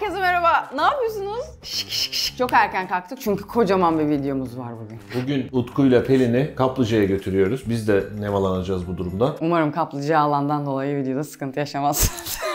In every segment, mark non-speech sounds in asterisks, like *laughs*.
Herkese merhaba. Ne yapıyorsunuz? Şık şık şık. Çok erken kalktık çünkü kocaman bir videomuz var bugün. Bugün Utku ile Pelin'i Kaplıca'ya götürüyoruz. Biz de nemalanacağız bu durumda. Umarım kaplıcı alandan dolayı videoda sıkıntı yaşamazsınız. *laughs*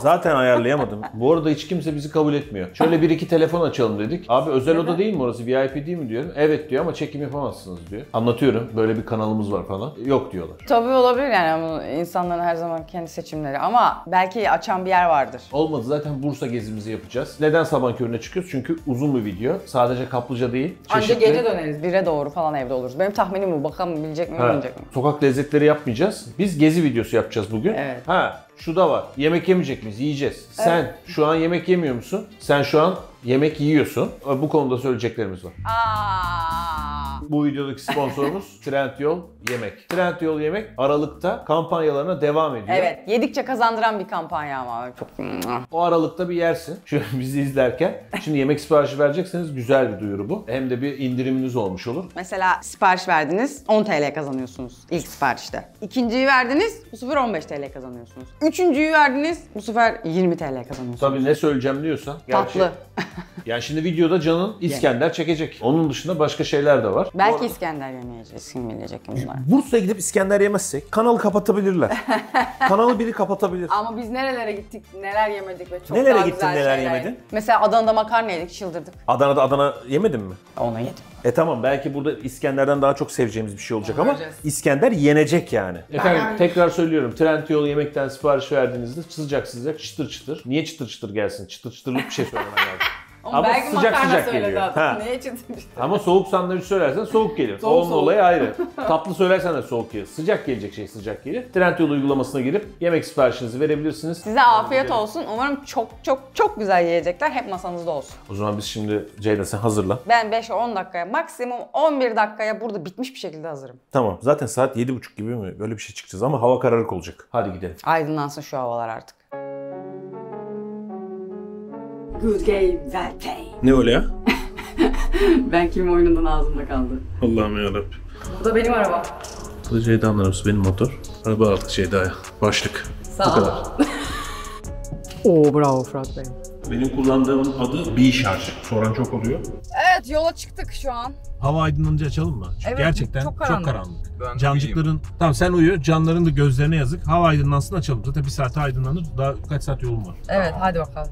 Zaten ayarlayamadım. Bu arada hiç kimse bizi kabul etmiyor. Şöyle bir iki telefon açalım dedik. Abi özel oda değil mi orası? VIP değil mi diyorum. Evet diyor ama çekim yapamazsınız diyor. Anlatıyorum. Böyle bir kanalımız var falan. Yok diyorlar. Tabii olabilir yani ama insanların her zaman kendi seçimleri ama belki açan bir yer vardır. Olmadı zaten Bursa gezimizi yapacağız. Neden sabah körüne çıkıyoruz? Çünkü uzun bir video. Sadece Kaplıca değil. Anca çeşitli- gece döneriz. Bire doğru falan evde oluruz. Benim tahminim bu. Bakalım bilecek mi, Ha, bilmeyecek mi? Sokak lezzetleri yapmayacağız. Biz gezi videosu yapacağız bugün. Evet. Ha, şu da var. Yemek yemeyecek miyiz? Yiyeceğiz. Sen şu an yemek yemiyor musun? Sen şu an yemek yiyorsun. Bu konuda söyleyeceklerimiz var. Aa. Bu videodaki sponsorumuz *laughs* Trendyol Yemek. Trendyol Yemek Aralık'ta kampanyalarına devam ediyor. Evet, yedikçe kazandıran bir kampanya ama çok O aralıkta bir yersin. Şu *laughs* bizi izlerken. Şimdi yemek siparişi verecekseniz güzel bir duyuru bu. Hem de bir indiriminiz olmuş olur. Mesela sipariş verdiniz, 10 TL kazanıyorsunuz ilk siparişte. İkinciyi verdiniz, bu sefer 15 TL kazanıyorsunuz. Üçüncüyü verdiniz, bu sefer 20 TL kazanıyorsunuz. Tabii ne söyleyeceğim diyorsan. gerçi- Tatlı. *laughs* *laughs* Yani şimdi videoda Can'ın İskender çekecek. Onun dışında başka şeyler de var. Belki arada- İskender yemeyeceğiz, kim bilecek bunlar. Bursa'ya gidip İskender yemezsek kanalı kapatabilirler. *laughs* kanalı biri kapatabilir. Ama biz nerelere gittik, neler yemedik ve çok Nelere daha gittin, güzel neler şeyler. yemedin? Mesela Adana'da makarna yedik, çıldırdık. Adana'da Adana yemedin mi? Ona yedim. E tamam belki burada İskender'den daha çok seveceğimiz bir şey olacak ama Göreceğiz. İskender yenecek yani. Efendim tekrar söylüyorum. Trendyol yemekten sipariş verdiğinizde sıcak sıcak çıtır çıtır. Niye çıtır çıtır gelsin? Çıtır çıtırlık bir şey söylemen lazım. *laughs* Ama belki sıcak sıcak geliyor. Ha. Neye? Ama soğuk sandviç söylersen soğuk gelir. Soğuk, Onun soğuk. olayı ayrı. *laughs* Tatlı söylersen de soğuk gelir. Sıcak gelecek şey sıcak gelir. Trendyol uygulamasına girip yemek siparişinizi verebilirsiniz. Size afiyet olsun. Umarım çok çok çok güzel yiyecekler hep masanızda olsun. O zaman biz şimdi Ceyda sen hazırla. Ben 5-10 dakikaya, maksimum 11 dakikaya burada bitmiş bir şekilde hazırım. Tamam zaten saat 7.30 gibi mi? Böyle bir şey çıkacağız ama hava kararık olacak. Hadi gidelim. Aydınlansın şu havalar artık. Good game, bad play. Ne öyle ya? *laughs* Ben kim oyunundan ağzımda kaldı. Allah'ım yarabbim. Bu da benim arabam. Bu da Ceyda'nın arabası benim motor. Araba aldık Ceyda'ya. Başlık. Sağ ol. *laughs* Oo bravo Fırat Bey. Benim kullandığım adı B-Charge. Soran çok oluyor. Evet yola çıktık şu an. Hava aydınlanınca açalım mı? Çünkü Evet, gerçekten çok çok karanlık. karanlık. Cancıkların, tamam sen uyu, canların da gözlerine yazık. Hava aydınlansın açalım. Zaten bir saate aydınlanır. Daha kaç saat yolum var? Evet hadi bakalım.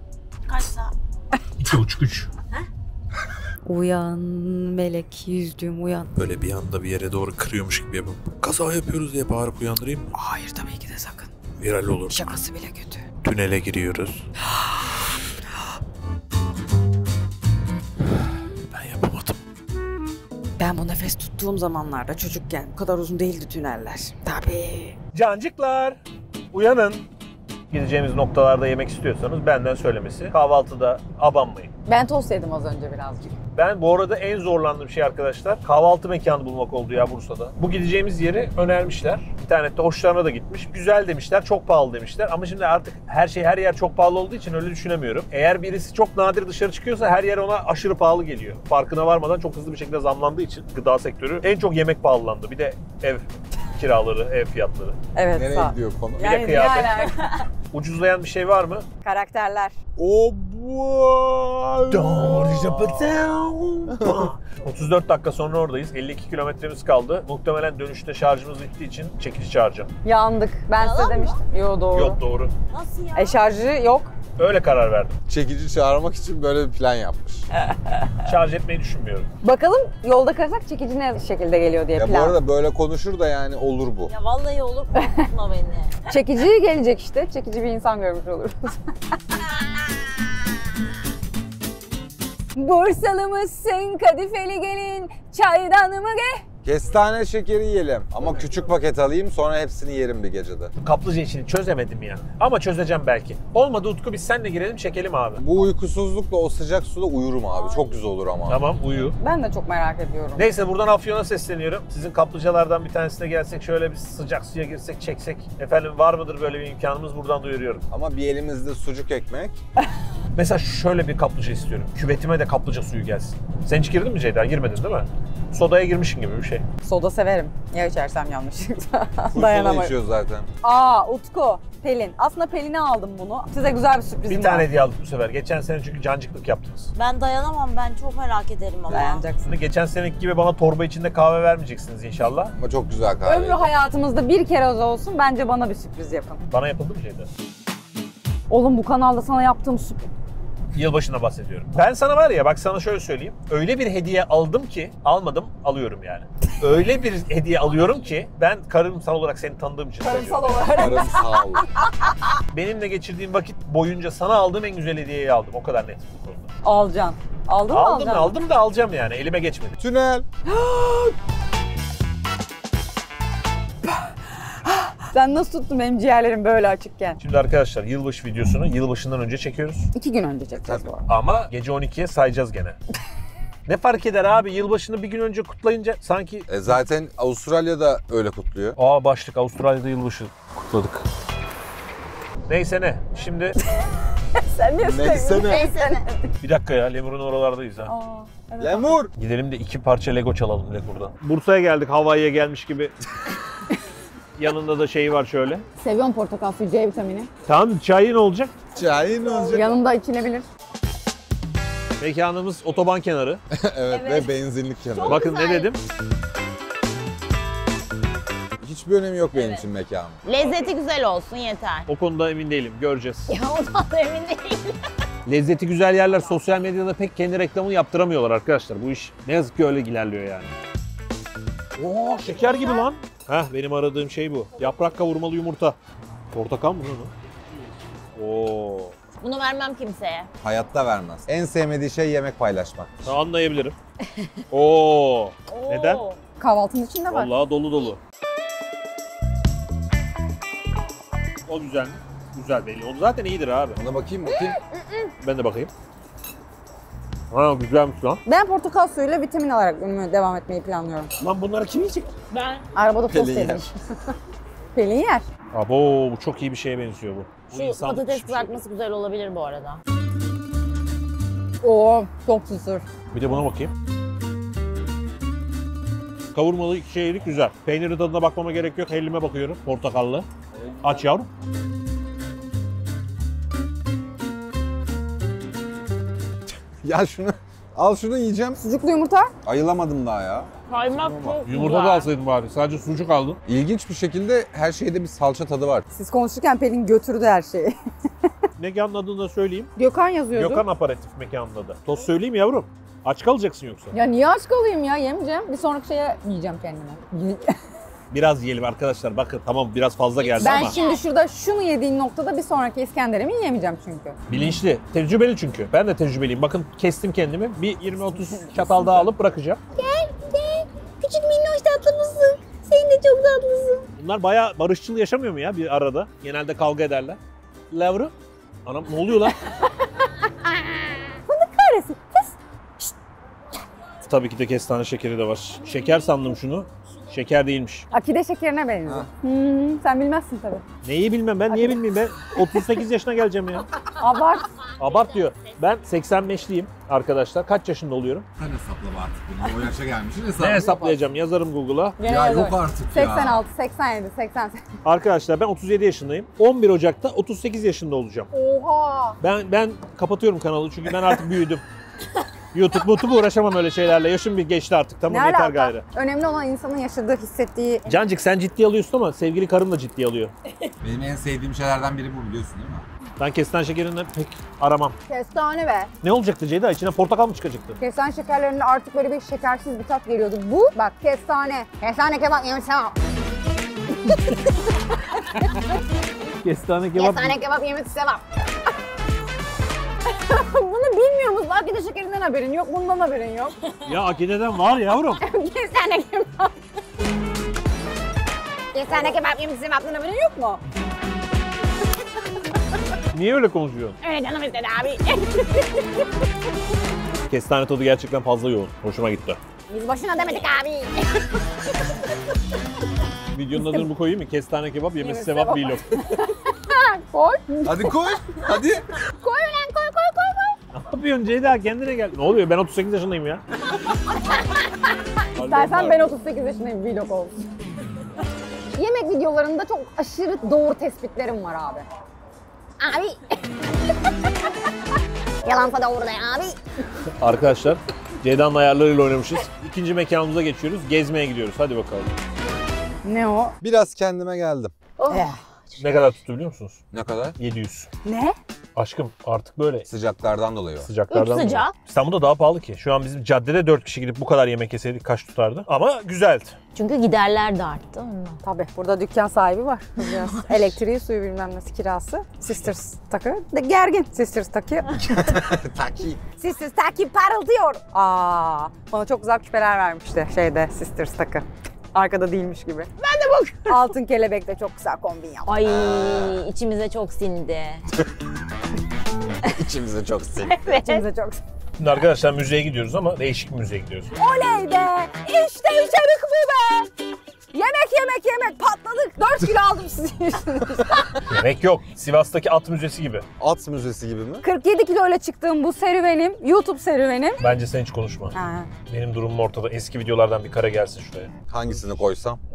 Kaç saat? İki buçuk, üç. Uyan melek yüzdüğüm uyan. Böyle bir anda bir yere doğru kırıyormuş gibi yapıp kaza yapıyoruz diye bağırıp uyandırayım mı? Hayır tabii ki de sakın. Viral olur. Şakası bile kötü. Tünele giriyoruz. ben yapamadım. Ben bu nefes tuttuğum zamanlarda çocukken bu kadar uzun değildi tüneller. Tabii. Cancıklar uyanın. Gideceğimiz noktalarda yemek istiyorsanız benden söylemesi. Kahvaltıda abanmayın. Ben tost yedim az önce birazcık. Ben bu arada en zorlandığım şey arkadaşlar kahvaltı mekanı bulmak oldu ya Bursa'da. Bu gideceğimiz yeri önermişler. İnternette hoşlarına da gitmiş. Güzel demişler, çok pahalı demişler. Ama şimdi artık her şey her yer çok pahalı olduğu için öyle düşünemiyorum. Eğer birisi çok nadir dışarı çıkıyorsa her yer ona aşırı pahalı geliyor. Farkına varmadan çok hızlı bir şekilde zamlandığı için gıda sektörü en çok yemek pahalandı. Bir de ev kiraları, ev fiyatları. Evet Nereye sağ. gidiyor konu? Bir de Yani kıyafet. ne alaka? *laughs* Ucuzlayan bir şey var mı? Karakterler. O bu. 34 dakika sonra oradayız. 52 kilometremiz kaldı. Muhtemelen dönüşte şarjımız bittiği için çekici çağıracağım. Yandık. Ben size demiştim. Yo doğru. Yok doğru. Nasıl ya? E şarjı yok. Öyle karar verdim. Çekici çağırmak için böyle bir plan yapmış. *laughs* Şarj etmeyi düşünmüyorum. Bakalım yolda kalırsak çekici ne şekilde geliyor diye Ya bu plan. arada böyle konuşur da yani olur bu. Ya vallahi olur korkutma beni. *laughs* Çekici gelecek işte. Çekici bir insan görmüş oluruz. *laughs* Bursalı mısın kadifeli gelin çaydanımı ge. Kestane şekeri yiyelim. Ama küçük paket alayım sonra hepsini yerim bir gecede. Kaplıca işini çözemedim ya. Ama çözeceğim belki. Olmadı Utku biz seninle girelim çekelim abi. Bu uykusuzlukla o sıcak suda uyurum abi. Çok güzel olur ama. Tamam uyu. Ben de çok merak ediyorum. Neyse buradan Afyon'a sesleniyorum. Sizin kaplıcalardan bir tanesine gelsek şöyle bir sıcak suya girsek çeksek. Efendim var mıdır böyle bir imkanımız buradan duyuruyorum. Ama bir elimizde sucuk ekmek. *laughs* Mesela şöyle bir kaplıca istiyorum. Küvetime de kaplıca suyu gelsin. Sen hiç girdin mi Ceyda? Girmedin değil mi? Sodaya girmişin gibi bir şey. Soda severim. Ya içersem yanlışlıkla. *laughs* Dayanamam. içiyoruz zaten. Aa Utku. Pelin. Aslında Pelin'e aldım bunu. Size güzel bir sürprizim Bir tane hediye aldık bu sefer. Geçen sene çünkü cancıklık yaptınız. Ben dayanamam ben çok merak ederim ama. Dayanacaksın. Şimdi geçen seneki gibi bana torba içinde kahve vermeyeceksiniz inşallah. Ama çok güzel kahve. Ömrü hayatımızda bir kere olsun bence bana bir sürpriz yapın. Bana yapıldı mı şeyde? Oğlum bu kanalda sana yaptığım sürpriz. Yılbaşına bahsediyorum. Ben sana var ya bak sana şöyle söyleyeyim. Öyle bir hediye aldım ki almadım alıyorum yani. Öyle bir hediye alıyorum ki ben karımsal olarak seni tanıdığım için Karımsal söylüyorum. olarak. Karım sağ ol. Benimle geçirdiğim vakit boyunca sana aldığım en güzel hediyeyi aldım. O kadar net bu konuda. Alacaksın. Aldın mı Aldım alacaksın? aldım da alacağım yani. Elime geçmedi. Tünel. *gasps* Sen nasıl tuttun benim ciğerlerim böyle açıkken? Şimdi arkadaşlar yılbaşı videosunu yılbaşından önce çekiyoruz. İki gün önce çekeceğiz bu arada. Ama gece 12'ye sayacağız gene. ne fark eder abi yılbaşını bir gün önce kutlayınca sanki... E zaten Avustralya'da öyle kutluyor. Aa başlık Avustralya'da yılbaşı kutladık. Neyse ne. Şimdi *laughs* Sen ne Neyse ne. Neyse ne. bir dakika ya Lemur'un oralardayız ha. Aa, evet. Lemur. Gidelim de iki parça Lego çalalım Lemur'dan. Bursa'ya geldik Hawaii'ye gelmiş gibi. *laughs* Yanında da şey var şöyle. Seviyorum portakal suyu C vitamini. Tamam çayın olacak. Çayın olacak. Yanında içilebilir. Mekanımız otoban kenarı. *laughs* evet, ve benzinlik kenarı. Bakın ne dedim? Hiçbir önemi yok benim için mekanın. Lezzeti güzel olsun yeter. O konuda emin değilim. Göreceğiz. Ya ondan da emin değilim. *laughs* Lezzeti güzel yerler sosyal medyada pek kendi reklamını yaptıramıyorlar arkadaşlar. Bu iş ne yazık ki öyle ilerliyor yani. Oo şeker gibi lan. Heh benim aradığım şey bu. Yaprak kavurmalı yumurta. Portakal mı lan o? Oo. Bunu vermem kimseye. Hayatta vermez. En sevmediği şey yemek paylaşmak. Ha, Anlayabilirim. *laughs* Oo. Oo. Neden? Kahvaltının içinde var. Vallahi dolu dolu. O güzel mi? Güzel belli. O zaten iyidir abi. Ona bakayım bakayım. Ben de bakayım. Ha güzelmiş lan. Ben portakal suyuyla vitamin alarak günüme devam etmeyi planlıyorum. Lan bunları kim yiyecek? Ben Arabada tost Pelin yedim. yer. *laughs* Pelin yer. Abo bu çok iyi bir şeye benziyor bu. Bu şu insanlık patates dışı bir şey. kızartması güzel olabilir bu arada. Oo çok susur. Bir de buna bakayım. Kavurmalı iki şeylik güzel. Peynirin tadına bakmama gerek yok. Hellime bakıyorum. Portakallı. Aç yavrum. *laughs* Ya şunu al şunu yiyeceğim. Sucuklu yumurta. Ayılamadım daha ya. Kaymak çok Yumurta da güzel. alsaydın bari. Sadece sucuk aldın. İlginç bir şekilde her şeyde bir salça tadı var. Siz konuşurken Pelin götürdü her şeyi. *laughs* Mekanın adını da söyleyeyim. Gökhan yazıyordu. Gökhan Aparatif mekanında da. Tost söyleyeyim yavrum. Aç kalacaksın yoksa. Ya niye aç kalayım ya yemeyeceğim. Bir sonraki şeye yiyeceğim kendime. *laughs* Biraz yiyelim arkadaşlar. Bakın tamam biraz fazla geldi ben ama. şimdi şurada şunu yediğin noktada bir sonraki İskender'imi yiyemeyeceğim çünkü. Bilinçli. Tecrübeli çünkü. Ben de tecrübeliyim. Bakın kestim kendimi. Bir 20-30 çatal daha alıp bırakacağım. Küçük minnoş tatlı mısın? Sen de çok tatlısın. Bunlar bayağı barışçıl yaşamıyor mu ya bir arada? Genelde kavga ederler. Lavru. Anam ne oluyor lan? *laughs* Kahretsin. Tabii ki de kestane şekeri de var. Şeker sandım şunu. Şeker değilmiş. Akide şekerine benziyor. Hmm, sen bilmezsin tabii. Neyi bilmem ben niye bilmeyeyim ben 38 yaşına geleceğim ya. *laughs* Abart. Abart diyor. Ben 85'liyim arkadaşlar. Kaç yaşında oluyorum? Sen hesaplama artık bunu. O yaşa gelmişsin Ne hesaplayacağım yazarım Google'a. Gene Ya yok artık 86, 87, 88. Arkadaşlar ben 37 yaşındayım. 11 Ocak'ta 38 yaşında olacağım. Oha. Ben ben kapatıyorum kanalı çünkü ben artık büyüdüm. *laughs* YouTube, YouTube uğraşamam öyle şeylerle. Yaşım bir geçti artık. Tamam ne yeter alaka? gayrı. Önemli olan insanın yaşadığı, hissettiği. Cancık sen ciddi alıyorsun ama sevgili karın da ciddi alıyor. Benim en sevdiğim şeylerden biri bu biliyorsun değil mi? Ben kestane şekerini pek aramam. Kestane be. Ne olacaktı Ceyda? İçine portakal mı çıkacaktı? Kestane şekerlerinde artık böyle bir şekersiz bir tat geliyordu. Bu bak kestane. Kestane kebap yemesi Kestane kebap. Kestane kebap yemesi sevap. *laughs* Bunu bilmiyor musun? Akide şekerinden haberin yok, bundan haberin yok. *laughs* Ya akideden var yavrum. Kestane kebap. Kestane kebap yemesi sevaptan haberin yok mu? Niye öyle konuşuyorsun? Öyle canım istedi abi. *laughs* Kestane tadı gerçekten fazla yoğun. Hoşuma gitti. Biz boşuna demedik abi. Videonun adını bu koyayım mı? Kestane kebap yemesi sevap. vlog. Koy. Hadi koy. Hadi. Yapıyorsun Ceyda? Kendine gel. Ne oluyor? Ben 38 yaşındayım ya. İstersen ben 38 yaşındayım vlog olsun. Yemek videolarında çok aşırı doğru tespitlerim var abi. Abi. *laughs* Yalansa doğru de abi. Arkadaşlar Ceyda'nın ayarlarıyla oynamışız. İkinci mekanımıza geçiyoruz. Gezmeye gidiyoruz. Hadi bakalım. Ne o? Biraz kendime geldim. Ne kadar tuttu biliyor musunuz? Ne kadar? 700. Ne? Aşkım artık böyle Sıcaklardan dolayı o. sıcaklardan. Üç dolayı. sıcak. İstanbul'da daha pahalı ki. Şu an bizim caddede 4 kişi gidip bu kadar yemek yeseydik kaç tutardı? Ama güzeldi. Çünkü giderler de arttı ondan. Tabii burada dükkan sahibi var. *laughs* Biraz elektriği, suyu bilmem nesi kirası. Sisters takı. De gergin. Sisters takı. *laughs* Taki. Sisters takı parıldıyor. Aa, bana çok güzel küpeler vermişti şeyde Sisters takı. Arkada değilmiş gibi. Bak. Altın kelebek de çok güzel kombin yaptı. Ay içimize çok sindi. *laughs* İçimize çok sil. İçimize çok Şimdi arkadaşlar müzeye gidiyoruz ama değişik bir müzeye gidiyoruz. Oley be! İşte içerik bu be! Yemek yemek yemek patladık. 4 kilo aldım sizin yüzünüzden. *laughs* Yemek yok. Sivas'taki at müzesi gibi. At müzesi gibi mi? 47 kilo ile çıktığım bu serüvenim, YouTube serüvenim. Bence sen hiç konuşma. Ha. Benim durumum ortada. Eski videolardan bir kare gelsin şuraya. Hangisini koysam? *laughs*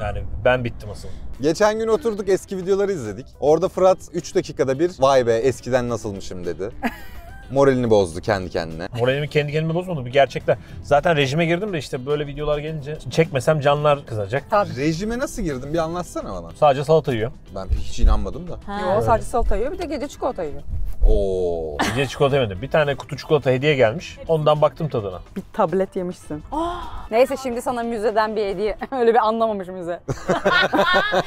Yani ben bittim asıl. Geçen gün oturduk eski videoları izledik. Orada Fırat 3 dakikada bir vay be eskiden nasılmışım dedi. *laughs* Moralini bozdu kendi kendine. Moralimi kendi kendime bozmadı. Bir gerçekler. Zaten rejime girdim de işte böyle videolar gelince çekmesem canlar kızacak. Rejime nasıl girdin bir anlatsana bana. Sadece salata yiyorum. Ben hiç inanmadım da. Yo, sadece salata yiyor bir de gece çikolata yiyor. Oo. *laughs* Gece çikolata yemedim. Bir tane kutu çikolata hediye gelmiş. Ondan baktım tadına. Bir tablet yemişsin. Neyse şimdi sana müzeden bir hediye. *laughs* Öyle bir anlamamış müze. *laughs*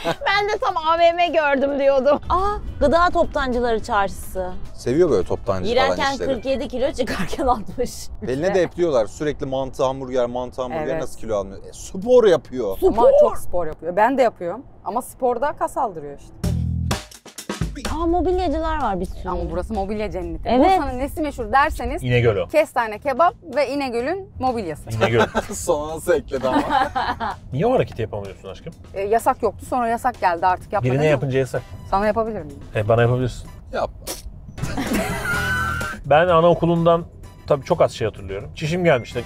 Ben de tam AVM gördüm diyordum. Aa gıda toptancıları çarşısı. Seviyor böyle toptancı falan Girerken işleri. 47 kilo çıkarken 60. Beline de hep diyorlar sürekli mantı hamburger mantı hamburger Evet. nasıl kilo almıyor? E, spor yapıyor. Ama çok spor yapıyor. Ben de yapıyorum. Ama sporda kas aldırıyor işte. Aa mobilyacılar var bir sürü. Ama burası mobilya cenneti. Evet. Bursa'nın nesi meşhur derseniz İnegöl o. kestane kebap ve İnegöl'ün mobilyası. İnegöl. *laughs* Son nasıl ekledi ama. *laughs* Niye o hareketi yapamıyorsun aşkım? E, yasak yoktu sonra yasak geldi artık yapmadım. Birine yapınca yasak. Sana yapabilir miyim? E, bana yapabilirsin. Yapma. Ben anaokulundan tabii çok az şey hatırlıyorum. Çişim gelmişti.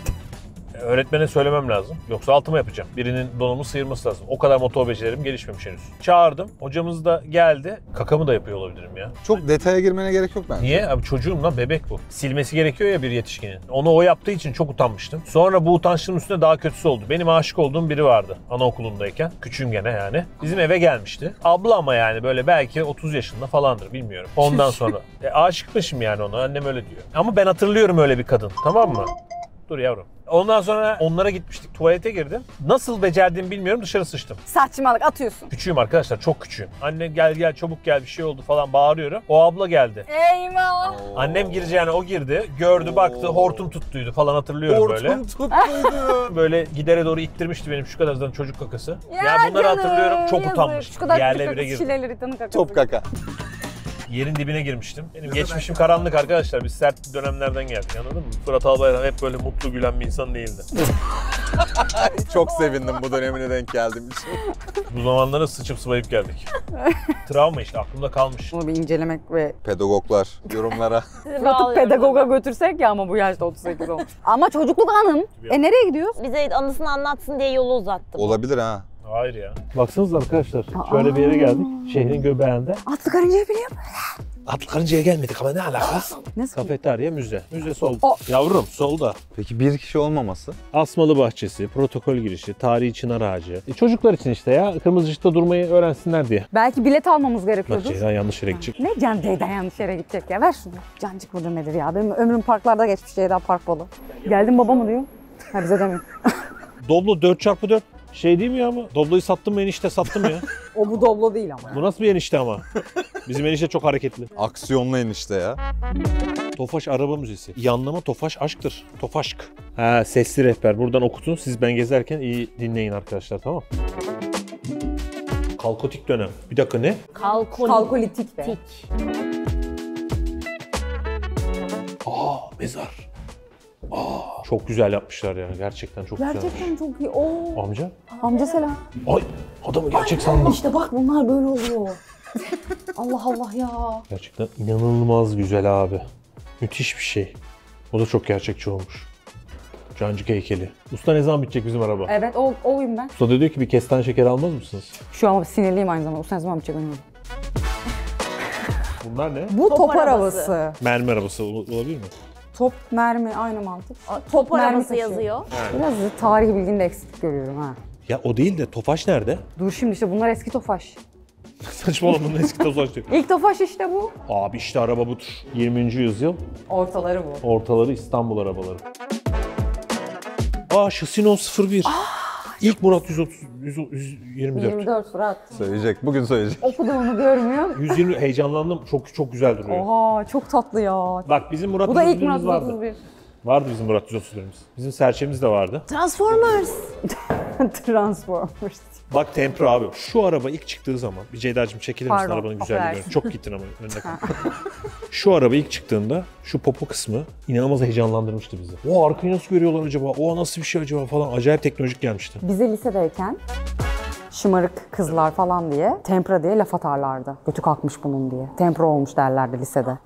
Öğretmene söylemem lazım. Yoksa altıma yapacağım. Birinin donumu sıyırması lazım. O kadar motor becerilerim gelişmemiş henüz. Çağırdım. Hocamız da geldi. Kakamı da yapıyor olabilirim ya. Çok detaya girmene gerek yok bence. Niye? Abi çocuğum lan bebek bu. Silmesi gerekiyor ya bir yetişkinin. Onu o yaptığı için çok utanmıştım. Sonra bu utançlığın üstüne daha kötüsü oldu. Benim aşık olduğum biri vardı anaokulundayken. Küçüğüm gene yani. Bizim eve gelmişti. Abla ama yani böyle belki 30 yaşında falandır bilmiyorum. Ondan *laughs* sonra. E, aşıkmışım yani ona. Annem öyle diyor. Ama ben hatırlıyorum öyle bir kadın. Tamam mı? Dur yavrum. Ondan sonra onlara gitmiştik. Tuvalete girdim. Nasıl becerdiğimi bilmiyorum. Dışarı sıçtım. Saçmalık atıyorsun. Küçüğüm arkadaşlar. Çok küçüğüm. Anne gel gel çabuk gel bir şey oldu falan bağırıyorum. O abla geldi. Eyvah. Annem gireceğine o girdi. Gördü baktı hortum tuttuydu falan hatırlıyorum böyle. Hortum tuttuydu. *laughs* Böyle gidere doğru ittirmişti benim şu kadardan çocuk kakası. Ya, Ya bunları canım, hatırlıyorum. Çok yazık. utanmış. Şu kadar Yerle küçük bire girdim. şileleri tanık kakası. Top kaka. Yerin dibine girmiştim. Benim geçmişim karanlık arkadaşlar. Biz sert dönemlerden geldik anladın mı? Fırat Albayrak hep böyle mutlu gülen bir insan değildi. *laughs* Çok sevindim bu dönemine denk geldiğim için. Bu zamanlara sıçıp sıvayıp geldik. Travma işte aklımda kalmış. Bunu bir incelemek ve Pedagoglar yorumlara. *laughs* Fırat'ı pedagoga götürsek ya ama bu yaşta 38 olmuş. ama çocukluk anım. E nereye gidiyoruz? Bize anısını anlatsın diye yolu uzattım. Olabilir ha. Hayır ya. Baksanız arkadaşlar şöyle bir yere geldik. Şehrin göbeğinde. Atlı karıncayı biliyor Atlı karıncaya gelmedik ama ne alaka? Nasıl? Kafeterya, müze. Müze solda. O- Yavrum solda. Peki bir kişi olmaması? Asmalı bahçesi, protokol girişi, tarihi çınar ağacı. E, çocuklar için işte ya. Kırmızı ışıkta durmayı öğrensinler diye. Belki bilet almamız Bak gerekiyordu. Ceylan yanlış yere gidecek. Ne Can Ceydan yanlış yere gidecek ya? Ver şunu. Cancık mıdır nedir ya? Benim ömrüm parklarda geçmiş Ceydan Park Bolu. Geldin baba mı diyor? Ha bize demiyor. Doblo 4x4 şey değil mi ya ama? Dobloyu sattım mı enişte sattım ya. *laughs* O bu doblo değil ama. Bu nasıl bir enişte ama? Bizim enişte çok hareketli. Aksiyonlu enişte ya. Tofaş Araba Müzesi. Yanlama Tofaş aşktır. Tofaşk. Ha sesli rehber. Buradan okutun. Siz ben gezerken iyi dinleyin arkadaşlar tamam Kalkotik dönem. Bir dakika ne? Kalkolitik. Kalkolitik. Aa mezar. Aa çok güzel yapmışlar ya. Gerçekten çok güzel. Gerçekten çok iyi. Oo. Amca. Amca selam. Ay adamı gerçek sandım. İşte bak bunlar böyle oluyor. Allah Allah ya. Gerçekten inanılmaz güzel abi. Müthiş bir şey. O da çok gerçekçi olmuş. Cancık heykeli. Usta ne zaman bitecek bizim araba? Evet o, oyum ben. Usta da diyor ki bir kestane şeker almaz mısınız? Şu an sinirliyim aynı zamanda. Usta ne zaman bitecek oynuyorum. Bunlar ne? Bu top, Top arabası. arabası. Mermi arabası ol- olabilir mi? Top, mermi aynı mantık. Top mermi arabası taşıyor. yazıyor. Biraz da tarihi bildiğinde eksiklik görüyorum ha. Ya o değil de Tofaş nerede? Dur şimdi işte bunlar eski Tofaş. *laughs* Saçmalama bunun eski Tofaş diyor. İlk Tofaş işte bu. Abi işte araba budur. 20. yüzyıl Ortaları bu. ortaları İstanbul arabaları. Aa Şasino 01. İlk Murat 130, 100, 124. 24 Fırat. Söyleyecek. Bugün söyleyecek. Okuduğunu görmüyor. 120 heyecanlandım. Çok çok güzel duruyor. Oha çok tatlı ya. Bak bizim Murat Bu da ilk 131'imiz Murat vardı. 31. Vardı bizim Murat 131'imiz. Bizim serçemiz de vardı. Transformers. *laughs* *laughs* Transformers. Bak Tempra abi. Şu araba ilk çıktığı zaman bir Ceyda'cığım çekilir misin Pardon, arabanın güzelliğini? affedersin. Çok gittin ama önüne. *laughs* Şu araba ilk çıktığında şu popo kısmı inanılmaz heyecanlandırmıştı bizi. O arkayı nasıl görüyorlar acaba? O nasıl bir şey acaba falan. Acayip teknolojik gelmişti. Bize lisedeyken şımarık kızlar falan diye tempra diye laf atarlardı. Götü kalkmış bunun diye. Tempra olmuş derlerdi lisede.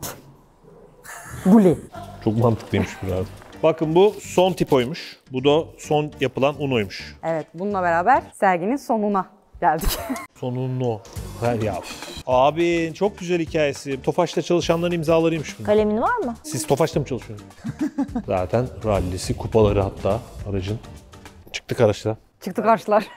*laughs* Bully. Çok mantıklıymış abi. Bakın bu son tipoymuş. Bu da son yapılan Uno'ymuş. Evet bununla beraber serginin sonuna geldik. *laughs* Sonun o. Ha, ya. Abi çok güzel hikayesi. Tofaş'ta çalışanların imzalarıymış bunlar. Kalemin var mı? Siz Tofaş'ta mı çalışıyorsunuz? *laughs* Zaten rallisi, kupaları hatta aracın. Çıktık araçta. Çıktı karşılar.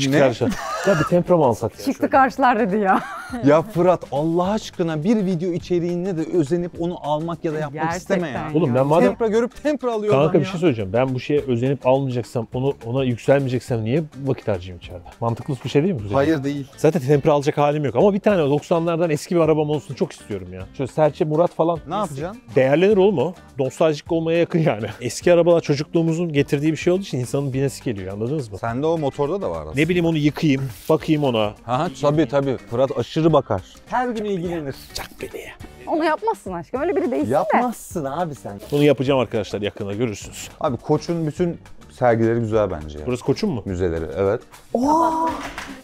Çıktık araçta. Ya bir tempra mı alsak ya? Çıktı karşılar dedi ya. *laughs* ya Fırat Allah aşkına bir video içeriğinde de özenip onu almak ya da yapmak Gerçekten isteme ya. ya. Oğlum ben madem Tempra görüp tempra alıyor Kanka adam bir ya. şey söyleyeceğim. Ben bu şeye özenip almayacaksam, onu ona yükselmeyeceksem niye vakit harcayayım içeride? Mantıklı bir şey değil mi? bu? Hayır değil. Zaten tempra alacak halim yok ama bir tane 90'lardan eski bir arabam olsun çok istiyorum ya. Şöyle Serçe Murat falan. Ne yapacaksın? Değerlenir oğlum o. Nostaljik olmaya yakın yani. *laughs* Eski arabalar çocukluğumuzun getirdiği bir şey olduğu için insanın binesi geliyor anladınız mı? Sende o motorda da var aslında. Ne bileyim onu yıkayayım, bakayım ona. Ha tabii tabii. Fırat aşırı bakar. Her gün ilgilenir. Çak beni ya. Onu yapmazsın aşkım. Öyle biri değilsin de. Yapmazsın abi sen. Bunu yapacağım arkadaşlar yakında görürsünüz. Abi Koç'un bütün sergileri güzel bence ya. Burası koçum mu? Müzeleri evet.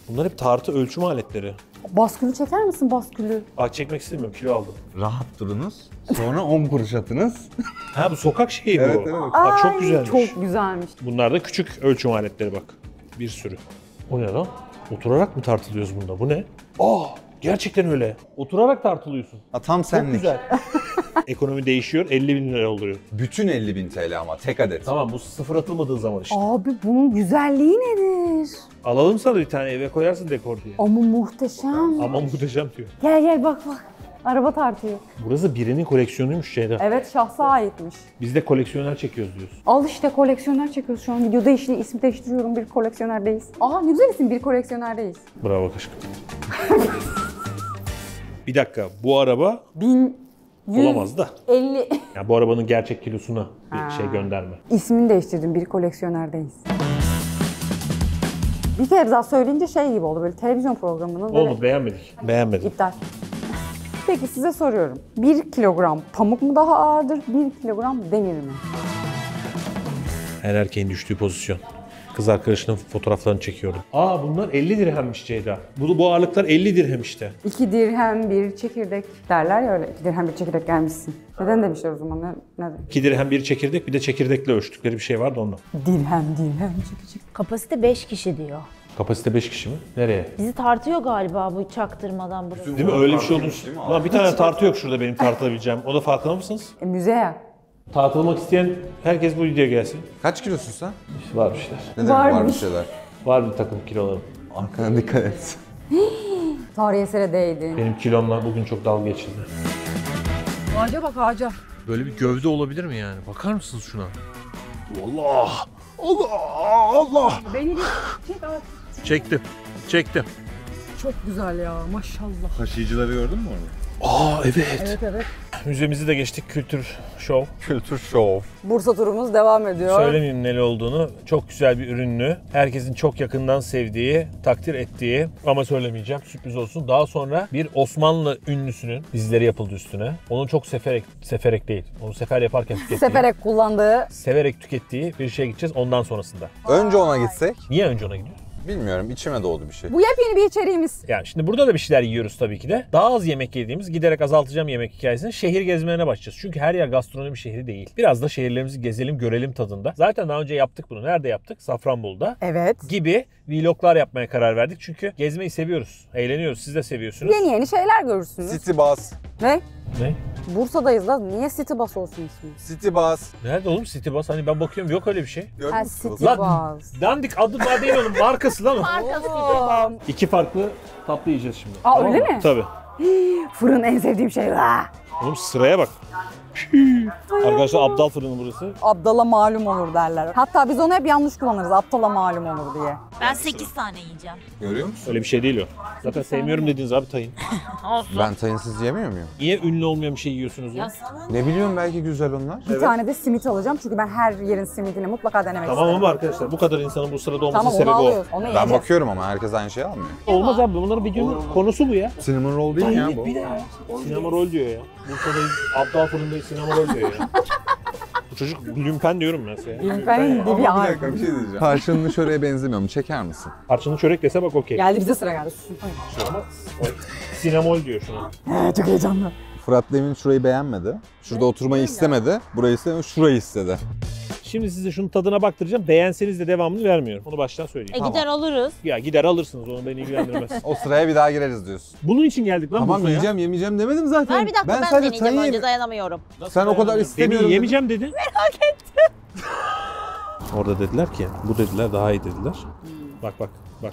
Bunlar hep tartı ölçüm aletleri. Baskülü çeker misin baskülü? Aa çekmek istemiyorum kilo aldım. Rahat durunuz. Sonra 10 kuruş atınız. Ha bu sokak şeyi bu. Evet, evet. Bak çok güzelmiş. Çok güzelmiş. Bunlar da küçük ölçüm aletleri bak. Bir sürü. O ne lan? Oturarak mı tartılıyoruz bunda? Bu ne? Aa gerçekten öyle. Oturarak tartılıyorsun. Ha, tam Çok senlik. güzel. *laughs* Ekonomi değişiyor 50 bin lira oluyor. Bütün 50 bin TL ama tek adet. Tamam bu sıfır atılmadığı zaman işte. Abi bunun güzelliği nedir? Alalım sana bir tane eve koyarsın dekor diye. Ama muhteşem. Ama muhteşem diyor. Gel gel bak bak. Araba tartıyor. Burası birinin koleksiyonuymuş şeyde. Evet şahsa aitmiş. Biz de koleksiyoner çekiyoruz diyorsun. Al işte koleksiyoner çekiyoruz şu an. Videoda işini ismi değiştiriyorum. Bir koleksiyonerdeyiz. Aa ne güzel isim. Bir koleksiyonerdeyiz. Bravo aşkım. *laughs* bir dakika bu araba 1150 olamaz da. *laughs* Yani bu arabanın gerçek kilosuna bir şey gönderme. İsmini değiştirdim. Bir koleksiyonerdeyiz. Bir kere daha söyleyince şey gibi oldu böyle televizyon programının böyle Olmadı beğenmedik. Beğenmedim. iptal. Peki size soruyorum. 1 kilogram pamuk mu daha ağırdır, 1 kilogram demir mi? Her erkeğin düştüğü pozisyon. Kız arkadaşının fotoğraflarını çekiyordum. Aa bunlar 50 dirhemmiş Ceyda. Bu, bu ağırlıklar 50 dirhem işte. 2 dirhem bir çekirdek derler ya öyle. 2 dirhem bir çekirdek gelmişsin. Neden demişler o zaman? Ne, ne demek? 2 dirhem bir çekirdek bir de çekirdekle ölçtükleri bir şey vardı ondan. Dirhem dirhem çekirdek. Kapasite 5 kişi diyor. Kapasite 5 kişi mi? Nereye? Bizi tartıyor galiba bu çaktırmadan burası. Değil mi? Öyle bir şey olduğunu... Lan bir tane tartı yok şurada benim tartılabileceğim. O da farkında mısınız? E, müze ya. Tartılmak isteyen herkes bu videoya gelsin. Kaç kilosun sen? Var bir şeyler. Ne demek var bir şeyler? Var bir takım kilolarım. Arkana dikkat et. *gasps* Tarihi esere değdin. Benim kilomla bugün çok dalga geçildi. Ağaca bak ağaca. Böyle bir gövde olabilir mi yani? Bakar mısınız şuna? Allah! Allah! Allah! Beni de çek abi. Çektim. Çektim. Çok güzel ya maşallah. Taşıyıcıları gördün mü orada? Aa evet. Evet evet. Müzemizi de geçtik. Kültür Show. Kültür şov. Bursa turumuz devam ediyor. Söylemeyeyim neli olduğunu. Çok güzel bir ürünlü. Herkesin çok yakından sevdiği, takdir ettiği ama söylemeyeceğim. Sürpriz olsun. Daha sonra bir Osmanlı ünlüsünün dizileri yapıldı üstüne. Onun çok seferek, seferek değil. Onu sefer yaparken *laughs* tükettiği. Seferek kullandığı Severek tükettiği bir şeye gideceğiz ondan sonrasında. Önce ona gitsek. Niye önce ona gidiyoruz? Bilmiyorum içime doğdu bir şey. Bu yepyeni bir içeriğimiz. Yani şimdi burada da bir şeyler yiyoruz tabii ki de. Daha az yemek yediğimiz, giderek azaltacağım yemek hikayesini şehir gezmelerine başlayacağız. Çünkü her yer gastronomi şehri değil. Biraz da şehirlerimizi gezelim, görelim tadında. Zaten daha önce yaptık bunu. Nerede yaptık? Safranbolu'da. Evet. Gibi vloglar yapmaya karar verdik. Çünkü gezmeyi seviyoruz. Eğleniyoruz. Siz de seviyorsunuz. Yeni yeni şeyler görürsünüz. City Bus. Ne? Ne? Bursa'dayız da niye City Bus olsun ismi? City Bus. Nerede oğlum City Bus? Hani ben bakıyorum yok öyle bir şey. Ha City? Lan- Bus. Dandik adı daha değil oğlum. Markası lan o. *laughs* İki farklı tatlı yiyeceğiz şimdi. Aa öyle mi? Tabii. Fırın en sevdiğim şey. Ah! Oğlum sıraya bak. Arkadaşlar Abdal fırını burası. Abdala malum olur derler. Hatta biz onu hep yanlış kullanırız. Aptala malum olur diye. Ben 8 tane yiyeceğim. Görüyor musun? Öyle bir şey değil o. Zaten sevmiyorum dediniz abi tayin. *laughs* Ben tayinsız yemiyor muyum? Niye ünlü olmayan bir şey yiyorsunuz ya? Ne biliyorum belki güzel onlar. Bir tane de simit alacağım çünkü ben her yerin simidini mutlaka denemek Tamam isterim. ama arkadaşlar bu kadar insanın bu sırada olmasının Tamam onu sebebi o. alıyoruz. Onu Ben yiyeceğiz. bakıyorum ama herkes aynı şeyi almıyor. Olmaz abi bunların bir gün konusu bu ya. Cinnamon roll değil mi ya bu? Bir de ya. Sinema rol diyor ya. Bursa'dayız, Abdal fırındayız sinema rol diyor ya. bu çocuk lümpen diyorum ben size. Lümpenin dibi Bir ağır. dakika bir şey diyeceğim. Karşının şuraya benzemiyor mu? Çeker misin? Parçanın çörek dese bak okey. Geldi bize sıra geldi. Ama Sinemol diyor şuna. Ee, çok heyecanlı. Fırat demin şurayı beğenmedi. Şurada oturmayı istemedi. Burayı istemedi. Şurayı istedi. Şimdi size şunun tadına baktıracağım. Beğenseniz de devamını vermiyorum. Onu baştan söyleyeyim. e gider alırız. Ya gider alırsınız onu beni ilgilendirmez. *laughs* O sıraya bir daha gireriz diyorsun. Bunun için geldik lan tamam Bursa'ya. yiyeceğim yemeyeceğim demedim zaten. Ver bir dakika ben, sadece deneyeceğim tayin- önce dayanamıyorum. Sen o kadar Demin istemiyorum. yemeyeceğim dedi. Merak ettim. *laughs* Orada dediler ki bu dediler daha iyi dediler. Bak bak bak.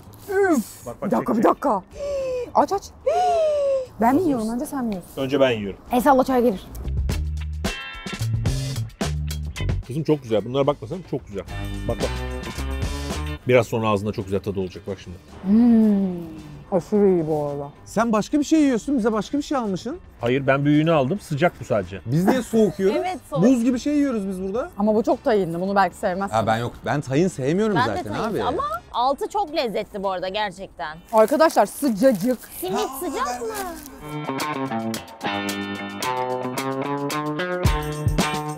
bak bak Bir dakika çek, bir çek. dakika. *gasps* Aç aç. *gasps* Ben mi yiyorum önce sen mi yiyorsun? Önce ben yiyorum. El salla çay gelir. Kızım çok güzel. Bunlara bakmasan çok güzel. Bak bak. Biraz sonra ağzında çok güzel tadı olacak bak şimdi. Aşırı iyi bu arada. Sen başka bir şey yiyorsun. Bize başka bir şey almışsın. Hayır ben büyüğünü aldım. Sıcak bu sadece. Biz niye soğuk yiyoruz? *laughs* Evet, soğuk. Buz gibi şey yiyoruz biz burada. Ama bu çok tayinli. Bunu belki sevmezsin. Ha ben yok. Ben tayin sevmiyorum Ben de zaten tayin abi. ama altı çok lezzetli bu arada gerçekten. Arkadaşlar sıcacık. Simit sıcak mı?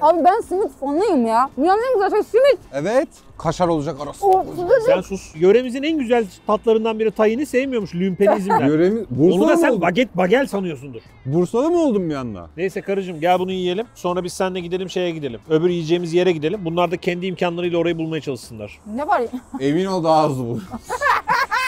Abi ben simit fanıyım ya. Dünyanın en güzel şey simit. Evet. Kaşar olacak arası. Sen sus. Yöremizin en güzel tatlarından biri tayini sevmiyormuş lümpenizmden. *laughs* Yöremi... Onu Bursalı da sen oldum? baget bagel sanıyorsundur. Bursalı mı oldum bir anda? Neyse karıcığım gel bunu yiyelim. Sonra biz seninle gidelim şeye gidelim. Öbür yiyeceğimiz yere gidelim. Bunlar da kendi imkanlarıyla orayı bulmaya çalışsınlar. Ne var? Emin ol daha hızlı bu.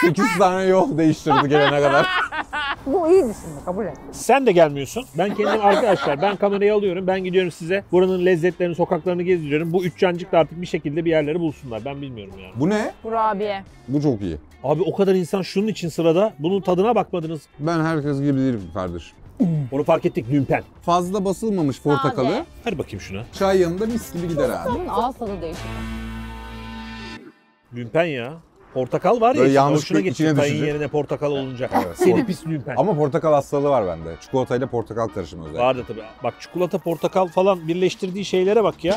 *laughs* 8 tane yol değiştirdi gelene kadar. *laughs* bu iyi düşündü kabul et. Sen de gelmiyorsun. Ben kendim arkadaşlar ben kamerayı alıyorum. Ben gidiyorum size. Buranın lezzetlerini, sokaklarını gezdiriyorum. Bu üç cancık da artık bir şekilde bir yerleri bulsunlar. Ben bilmiyorum yani. Bu ne? Kurabiye. Bu çok iyi. Abi o kadar insan şunun için sırada. Bunun tadına bakmadınız. Ben herkes gibi değilim kardeş. Onu fark ettik lümpen. Fazla basılmamış portakalı. Hadi bakayım şuna. Çay yanında mis gibi gider abi. Bunun ağız tadı değişik. Lümpen ya. Portakal var ya. Böyle yanlış hoşuna bir gitti içine düşecek. yerine portakal olunca. Evet. Seni pis lümpen. Ama portakal hastalığı var bende. Çikolatayla portakal karışımı özellikle. Vardı tabii. Bak çikolata, portakal falan birleştirdiği şeylere bak ya.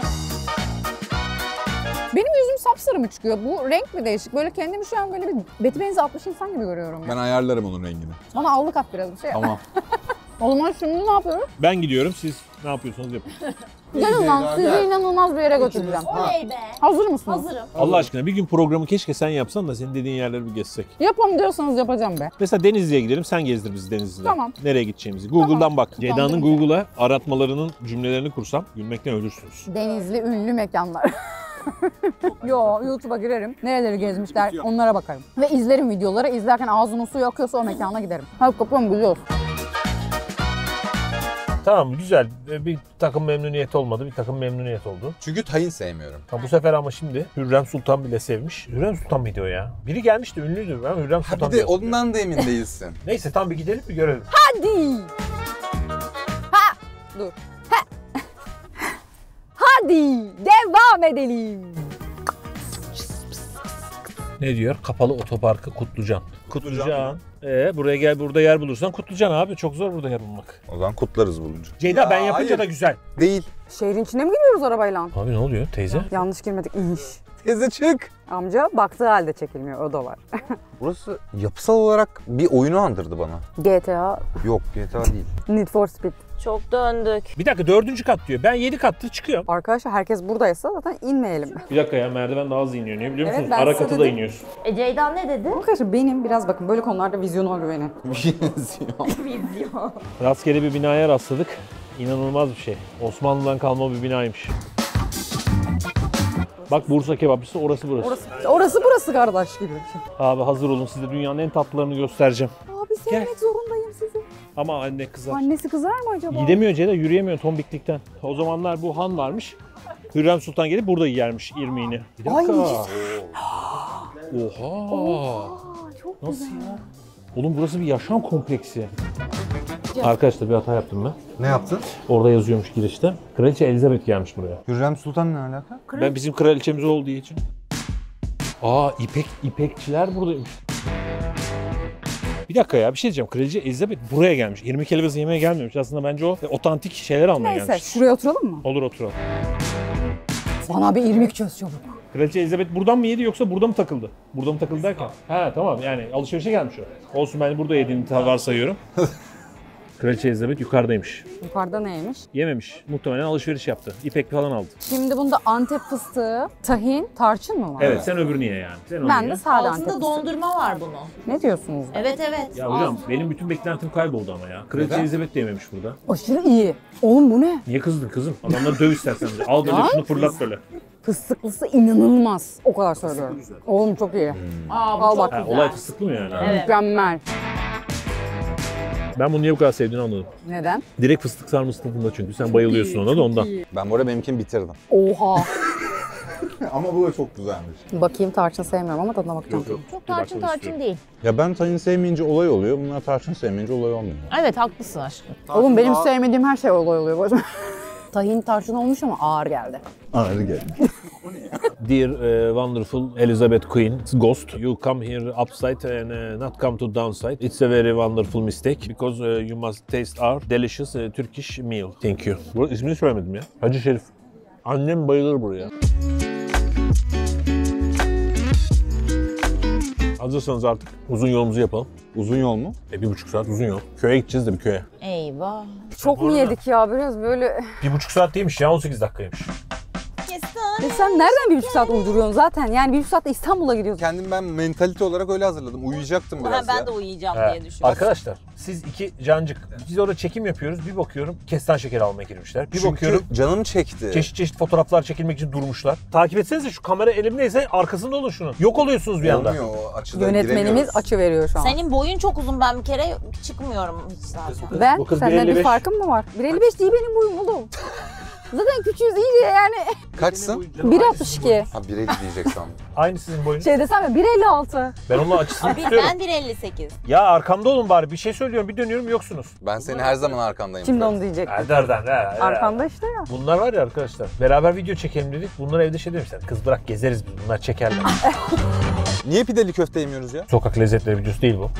Benim yüzüm sapsarı mı çıkıyor? Bu renk mi değişik? Böyle kendimi şu an böyle bir beti benzi atmış insan gibi görüyorum. Ben Ya. ayarlarım onun rengini. Bana allık at biraz bir şey. Ama *laughs* O zaman şimdi ne yapıyoruz? Ben gidiyorum siz ne yapıyorsanız yapın. *laughs* Gelin lan sizi inanılmaz bir yere götüreceğim. Oley be. Hazır mısınız? Hazırım. Allah aşkına bir gün programı keşke sen yapsan da senin dediğin yerleri bir gezsek. Yapalım diyorsanız yapacağım be. Mesela Denizli'ye gidelim sen gezdir bizi Denizli'de. Tamam. Nereye gideceğimizi. Google'dan bak. Ceyda'nın Denizli. Google'a aratmalarının cümlelerini kursam gülmekten ölürsünüz. Denizli ünlü mekanlar. *laughs* Yo YouTube'a girerim. Nereleri gezmişler onlara bakarım. Ve izlerim videoları. İzlerken ağzımın suyu akıyorsa o mekana giderim. Hadi kapıyorum gidiyoruz. Tamam güzel. Bir takım memnuniyet olmadı. Bir takım memnuniyet oldu. çünkü tayin sevmiyorum. Ha, bu sefer ama şimdi Hürrem Sultan bile sevmiş. Hürrem Sultan mıydı o ya? Biri gelmişti ünlüydü. Ben Hürrem Ha Sultan bir diye de hatırlıyorum. ondan da emin değilsin. *laughs* Neyse tam bir gidelim bir görelim. Hadi. Ha. Dur. Ha. Hadi devam edelim. Ne diyor? Kapalı otoparkı Kutlucan. Kutlucan. Ee, buraya gel burada yer bulursan Kutlucan abi. Çok zor burada yer bulmak. O zaman kutlarız bulunca. Ceyda ben Ya, yapınca hayır. da güzel. Değil. Şehrin içine mi giriyoruz arabayla? Abi ne oluyor teyze? Yanlış girmedik. İş. Teyze çık. Amca baktığı halde çekilmiyor o da var. *laughs* Burası yapısal olarak bir oyunu andırdı bana. GTA, Yok GTA değil. Need for Speed. Çok döndük. Bir dakika dördüncü kat diyor. Ben yedi kattır çıkıyorum. Arkadaşlar herkes buradaysa zaten inmeyelim. Bir dakika ya merdiven daha hızlı iniyor. Niye biliyor Evet, musunuz? ben Ara size katı da dedim. iniyorsun. E Ceyda ne dedi? Arkadaşlar benim biraz bakın böyle konularda vizyonuma güvenin. *laughs* Benziyor. *laughs* Rastgele bir binaya rastladık. İnanılmaz bir şey. Osmanlı'dan kalma bir binaymış. Bak Bursa kebapçısı orası burası. Orası, orası burası kardeş gibi. Abi hazır olun size dünyanın en tatlılarını göstereceğim. Abi sevmek zorundayım. Ama anne kızar. Annesi kızar mı acaba? Gidemiyor Ceyda yürüyemiyor tombiklikten. O zamanlar bu han varmış. Hürrem Sultan gelip burada yermiş irmiğini. Bir Ay, dakika. *gasps* Oha. Aa, çok Nasıl güzel. ya? Oğlum burası bir yaşam kompleksi. Arkadaşlar bir hata yaptım ben. Ne yaptın? Orada yazıyormuş girişte. Kraliçe Elizabeth gelmiş buraya. Hürrem Sultan ne alaka? Ben bizim kraliçemiz olduğu için. Aa ipek ipekçiler buradaymış. Bir dakika ya bir şey diyeceğim. Kraliçe Elizabeth buraya gelmiş. 20 kelebezi yemeye gelmemiş. Aslında bence o e, otantik şeyler almaya Neyse gelmiş. şuraya oturalım mı? Olur oturalım. Bana bir irmik çöz çabuk. Kraliçe Elizabeth buradan mı yedi yoksa burada mı takıldı? Burada mı takıldı derken? Ha tamam yani alışverişe gelmiş o. Olsun ben burada yediğini ta- varsayıyorum. *laughs* Kraliçe Elizabeth yukarıdaymış. Yukarıda neymiş? Yememiş. Muhtemelen alışveriş yaptı. İpek falan aldı. Şimdi bunda Antep fıstığı, tahin, tarçın mı var? Evet sen öbürünü ye yani. Sen onu Ben ye. de sade Antep Altında fıstığı. dondurma var bunun. Ne diyorsunuz? Evet evet. Ya hocam benim bütün beklentim kayboldu ama ya. Kraliçe Elizabeth de yememiş burada. Aşırı iyi. Oğlum bu ne? Niye kızdın kızım? Adamları döv istersen. Al böyle şunu fırlat böyle. Fıstıklısı inanılmaz. O kadar söylüyorum. Oğlum çok iyi. Aa, bu Al çok bak. Ha, güzel. olay fıstıklı mı yani? Evet. Mükemmel. Ben bunu niye bu kadar sevdiğini anladım. Neden? Direkt fıstık sarması tadında çünkü. Sen bayılıyorsun ona da ondan. Ben bu arada benimkini bitirdim. Oha. *laughs* *laughs* Ama bu da çok güzelmiş. Bakayım tarçın sevmiyorum ama tadına bakacağım. Çok tarçın tarçın değil. Ya ben tahin sevmeyince olay oluyor. Bunlar tarçın sevmeyince olay olmuyor. Evet haklısın aşkım. Oğlum benim sevmediğim her şey olay oluyor. Bacım. *laughs* Tahin tarçın olmuş ama ağır geldi. Ağrı geldi. *laughs* Dear uh, wonderful Elizabeth Queen, Ghost, you come here upside and uh, not come to downside. It's a very wonderful mistake because uh, you must taste our delicious uh, Turkish meal. Thank you. Bu ismini söylemedim ya. Hacı Şerif. Annem bayılır buraya. Hazırsanız artık uzun yolumuzu yapalım. Uzun yol mu? E, bir buçuk saat uzun yol. Köye gideceğiz de bir köye. Eyvah. Çok mu yedik ya biraz böyle. Bir buçuk saat değilmiş ya 18 dakikaymış. E sen nereden bir buçuk saat uyduruyorsun zaten? Yani bir buçuk saatte İstanbul'a gidiyorsun. Kendim ben mentalite olarak öyle hazırladım. Uyuyacaktım Ha, biraz ben ya. de uyuyacağım He. diye düşünüyorum. Arkadaşlar siz iki cancık. Biz orada çekim yapıyoruz. Bir bakıyorum kestan şekeri almaya girmişler. Bir Çünkü bakıyorum canım çekti. çeşit çeşit fotoğraflar çekilmek için durmuşlar. Takip etsenize şu kamera elimdeyse arkasında olun şunun. Yok oluyorsunuz bir anda. Olmuyor o açıda Yönetmenimiz giremiyoruz. açı veriyor şu an. Senin boyun çok uzun. Ben bir kere çıkmıyorum hiç zaten. Ben? Bu kız Senden 1.55. bir farkım mı var? 1.55 değil benim boyum oğlum. Zaten küçüğüz iyice yani. Kaçsın? 1.62. Ha 1.50 diyecek sandım. Aynı sizin boyunuz. Şey desem ya 1.56. Ben onun açısını Bir, tutuyorum. ben 1.58. Ya arkamda olun bari. Bir şey söylüyorum bir dönüyorum yoksunuz. Ben seni her zaman arkandayım. Şimdi onu diyecek. Nereden? Arkamda işte ya. Bunlar var ya arkadaşlar. Beraber video çekelim dedik. Bunlar evde şey demişler. Kız bırak gezeriz biz. Bunlar çekerler. Niye pideli köfte yemiyoruz ya? Sokak lezzetleri videosu değil bu.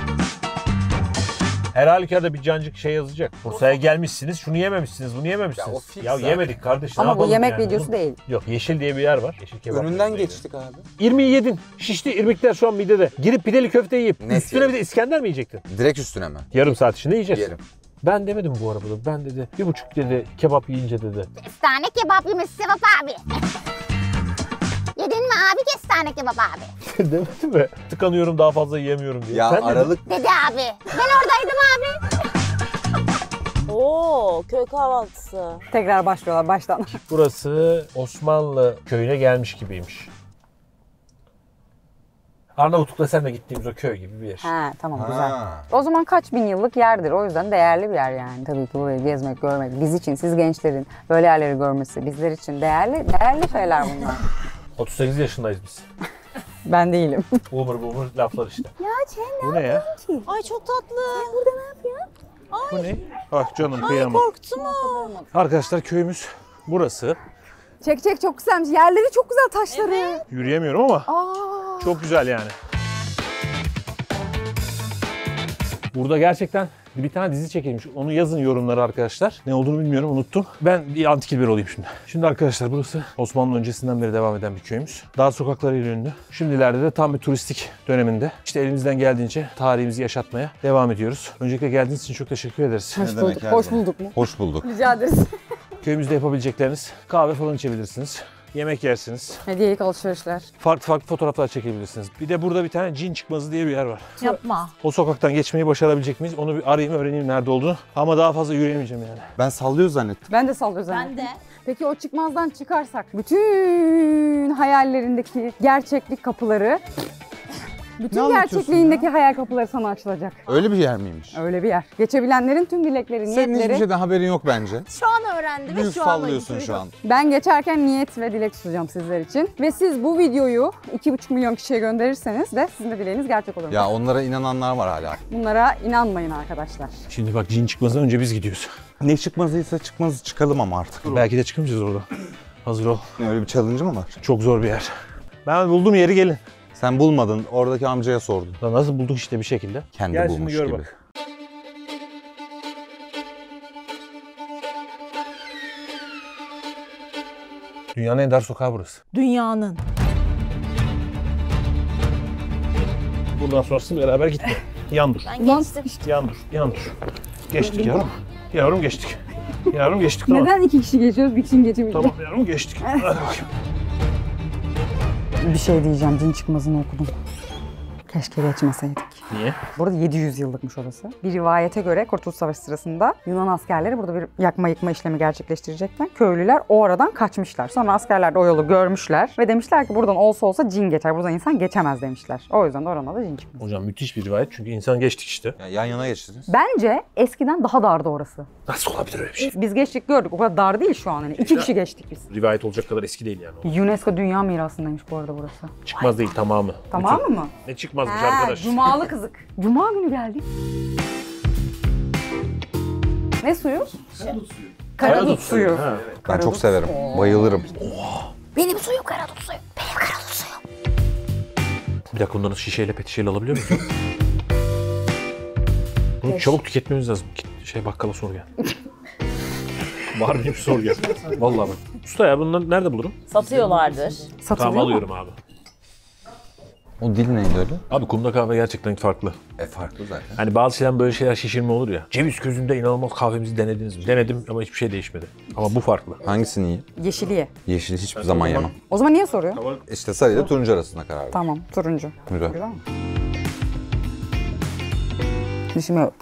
Her halükarda bir cancık şey yazacak. Bursa'ya gelmişsiniz, şunu yememişsiniz, bunu yememişsiniz. Ya Ya, o fix zaten. yemedik kardeş. ne Ama bu yapalım yemek yani? videosu değil. Yok, Yeşil diye bir yer var. Yeşil kebap. Önünden diye. geçtik abi. İrmiği yedin. Şişti irmikler şu an midede. Girip pideli köfte yiyip Net üstüne yerim. bir de İskender mi yiyecektin? Direkt üstüne mi? Yarım saat içinde yiyeceğiz. Yerim. Ben demedim bu arabada. Ben dedi bir buçuk dedi kebap yiyince dedi. Kestane kebap yemiş Sevap abi. Yedin mi abi kestane kebap abi? *laughs* Demedim mi? Tıkanıyorum daha fazla yiyemiyorum diye. Ya Sen dedin. Aralık Dedi abi. Ben oradaydım abi. *laughs* Oo köy kahvaltısı. Tekrar başlıyorlar baştan. *laughs* Burası Osmanlı köyüne gelmiş gibiymiş. Arnavutluk'ta sen de gittiğimiz o köy gibi bir yer. He tamam güzel. Ha. O zaman kaç bin yıllık yerdir. O yüzden değerli bir yer yani. Tabii ki burayı gezmek, görmek. Biz için, siz gençlerin böyle yerleri görmesi bizler için değerli değerli şeyler bunlar. 38 yaşındayız biz. *laughs* ben değilim. *laughs* Boomer boomer laflar işte. Ya Bu ne ya? Ay çok tatlı. Bu ne? Ah canım kıyamam. Korktu mu? Arkadaşlar köyümüz burası. çek çek çok güzelmiş. Yerleri çok güzel taşları. Yürüyemiyorum ama Aa. çok güzel yani. Burada gerçekten Bir tane dizi çekilmiş. Onu yazın yorumlara arkadaşlar. Ne olduğunu bilmiyorum unuttum. Ben bir antik bir olayım şimdi. Şimdi arkadaşlar burası Osmanlı öncesinden beri devam eden bir köyümüz. Dar sokaklarıyla ünlü. Şimdilerde de tam bir turistik döneminde. İşte elimizden geldiğince tarihimizi yaşatmaya devam ediyoruz. Öncelikle geldiğiniz için çok teşekkür ederiz. Hoş bulduk. Hoş bulduk mu? Hoş bulduk. Rica ederiz. Köyümüzde yapabilecekleriniz kahve falan içebilirsiniz. Yemek yersiniz. Hediyelik alışverişler. Farklı farklı fotoğraflar çekebilirsiniz. Bir de burada bir tane cin çıkmazı diye bir yer var. Yapma. O sokaktan geçmeyi başarabilecek miyiz? Onu bir arayayım öğreneyim nerede olduğunu. Ama daha fazla yürüyemeyeceğim yani. Ben sallıyor zannettim. Ben de sallıyor Ben zannettim. de. Peki o çıkmazdan çıkarsak bütün hayallerindeki gerçeklik kapıları bütün gerçekliğindeki hayal kapıları sana açılacak. Öyle bir yer miymiş? Öyle bir yer. Geçebilenlerin tüm dilekleri, Senin hiçbir niyetleri. şeyden haberin yok bence. *laughs* Şu an öğrendi ve şu an sallıyorsun şu an. Ben geçerken niyet ve dilek tutacağım sizler için. Ve siz bu videoyu 2,5 milyon kişiye gönderirseniz de sizin de dileğiniz gerçek olur. Ya onlara inananlar var hala. Bunlara inanmayın arkadaşlar. Şimdi bak cin çıkmazdan önce biz gidiyoruz. Ne çıkmazıysa çıkmazı çıkalım ama artık. Belki de çıkamayacağız orada. Hazır ol. Öyle bir challenge mı var? Çok zor bir yer. Ben bulduğum yeri gelin. Sen bulmadın, oradaki amcaya sordun. Lan nasıl bulduk işte bir şekilde. Kendi Gel şimdi bulmuş gör gibi. bak. Dünyanın en dar sokağı burası. Dünyanın. Buradan sonrası beraber gitme. Yan dur. Ben geçtim. Yan dur. Yan dur. Geçtik yavrum. Yavrum geçtik. Yavrum geçtik tamam. Neden iki kişi geçiyoruz, bir kişinin geçemeyeceği? Tamam yavrum geçtik. *laughs* Hadi bakayım. Bir şey diyeceğim, cin çıkmazını okudum. Keşke geçmeseydik. Niye? Burada 700 yıllıkmış orası. Bir rivayete göre Kurtuluş Savaşı sırasında Yunan askerleri burada bir yakma yıkma işlemi gerçekleştirecekken köylüler o aradan kaçmışlar. Sonra askerler de o yolu görmüşler ve demişler ki buradan olsa olsa cin geçer, buradan insan geçemez demişler. O yüzden de oranın adı cin çıkmaz. Hocam müthiş bir rivayet çünkü insan geçtik işte. Ya yan yana geçtiniz. Bence eskiden daha dardı orası. Nasıl olabilir öyle bir şey? Biz geçtik gördük o kadar dar değil şu an. Hani iki kişi geçtik biz. Rivayet olacak kadar eski değil yani. UNESCO Dünya Mirası'ndaymış bu arada burası. Çıkmaz değil tamamı. Tamam Bütün. mı? Ne çıkmazmış Ha, arkadaş. Cumalı kızık. Cuma günü geldik. Ne suyu? Karadut suyu. Ha. Ben çok severim. Bayılırım. Benim suyum karadut suyu. Benim karadut suyum. Bir dakika onları şişeyle pet şişeyle alabiliyor musun? *laughs* Bunu çabuk tüketmemiz lazım. Şey bakkala sor gel. *laughs* Var mıyım sor gel. Vallahi bak. Usta ya bunları nerede bulurum? Satıyorlardır. Satılıyor Tamam mu? alıyorum abi. O dil neydi öyle? Abi kumda kahve gerçekten farklı. E farklı zaten. Hani bazı şeyden böyle şeyler şişirme olur ya. Ceviz közünde inanılmaz kahvemizi denediniz mi? Denedim ama hiçbir şey değişmedi. Ama bu farklı. Hangisini iyi? Yeşiliye. Yeşili hiçbir zaman yemem. O zaman niye soruyor? İşte sarı ile turuncu arasında karar ver. Tamam, turuncu. Güzel. Güzel mi? Dişimi öp.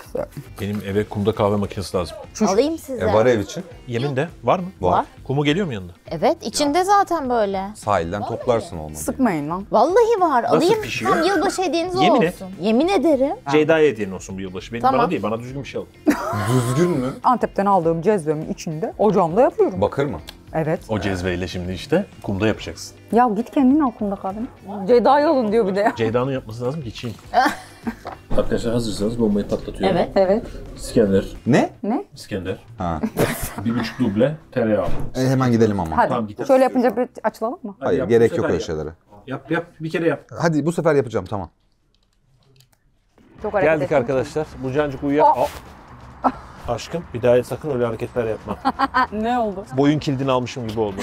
Benim eve kumda kahve makinesi lazım. Alayım size. E var ev için. Yemin de var mı? Var. Kumu geliyor mu yanında? Evet içinde zaten böyle. Sahilden toplarsın olmadı. Sıkmayın lan. Vallahi var. Alayım. pişiyor? Tam yılbaşı hediyeniz Yemin et. olsun. Yemin ederim. Ceyda'ya hediyen olsun bu yılbaşı. Benim Tamam. bana değil, bana düzgün bir şey al. *laughs* Düzgün mü? Antep'ten aldığım cezvemin içinde ocağımda yapıyorum. Bakır mı? Evet. O cezveyle şimdi işte kumda yapacaksın. Ya git kendin al kumda kahveni. Ceyda'yı alın diyor bir de. Ceyda'nın yapması lazım ki içeyim. *laughs* Arkadaşlar hazırsanız bombayı patlatıyorum. Evet. Evet. İskender. Ne? Ne? İskender. Ha. *laughs* bir buçuk duble tereyağı. E, hemen gidelim ama. Hadi. Tamam, gidelim. Şöyle yapınca bir açılalım mı? Hayır yap, gerek yok öyle yap. şeylere. Yap yap bir kere yap. Hadi bu sefer yapacağım tamam. Çok hareket Geldik ettim. arkadaşlar. Bu cancık uyuyor. Aa. Aşkım bir daha sakın öyle hareketler yapma. *laughs* Ne oldu? Boyun kilidini almışım gibi oldu.